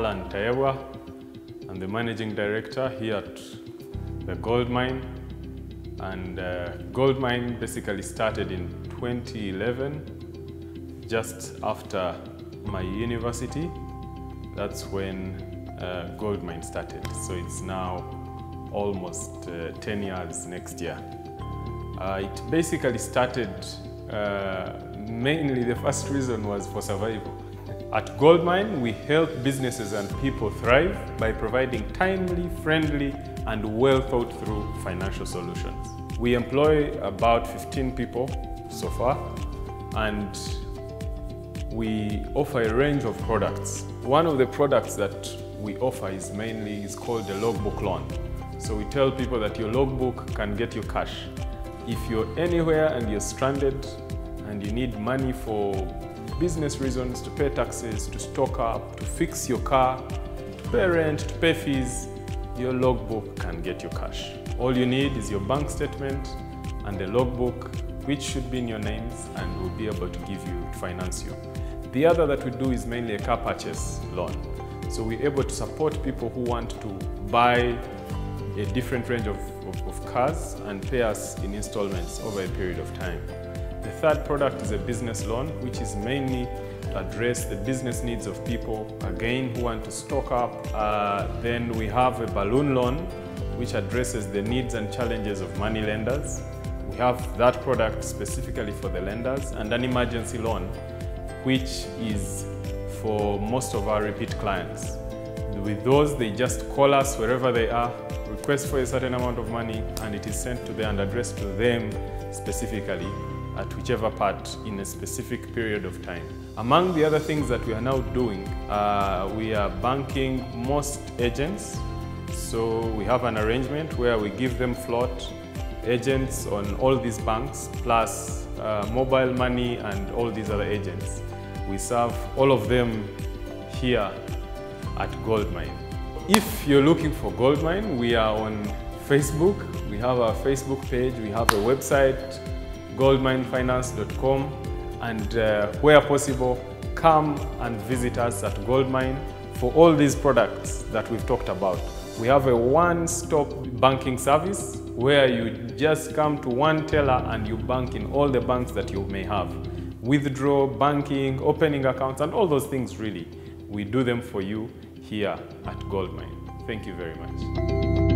Tayebwa. I'm the managing director here at the gold mine. And uh, gold mine basically started in 2011, just after my university. That's when uh, gold mine started. So it's now almost uh, 10 years next year. Uh, it basically started uh, mainly the first reason was for survival. At Goldmine, we help businesses and people thrive by providing timely, friendly, and well thought through financial solutions. We employ about 15 people so far, and we offer a range of products. One of the products that we offer is mainly is called the logbook loan. So we tell people that your logbook can get you cash. If you're anywhere and you're stranded and you need money for business reasons, to pay taxes, to stock up, to fix your car, to pay rent, to pay fees, your logbook can get your cash. All you need is your bank statement and the logbook, which should be in your names and will be able to give you, to finance you. The other that we do is mainly a car purchase loan. So we're able to support people who want to buy a different range of, of, of, cars and pay us in installments over a period of time. The third product is a business loan, which is mainly to address the business needs of people, again, who want to stock up. Uh, then we have a balloon loan, which addresses the needs and challenges of money lenders. We have that product specifically for the lenders and an emergency loan, which is for most of our repeat clients. With those, they just call us wherever they are, request for a certain amount of money, and it is sent to them and addressed to them specifically at whichever part in a specific period of time. Among the other things that we are now doing, uh, we are banking most agents. So we have an arrangement where we give them float agents on all these banks, plus uh, mobile money and all these other agents. We serve all of them here at Goldmine. If you're looking for Goldmine, we are on Facebook. We have our Facebook page. We have a website, goldminefinance.com. And uh, where possible, come and visit us at Goldmine for all these products that we've talked about. We have a one-stop banking service where you just come to one teller and you bank in all the banks that you may have. Withdraw, banking, opening accounts, and all those things really. We do them for you here at Goldmine. Thank you very much.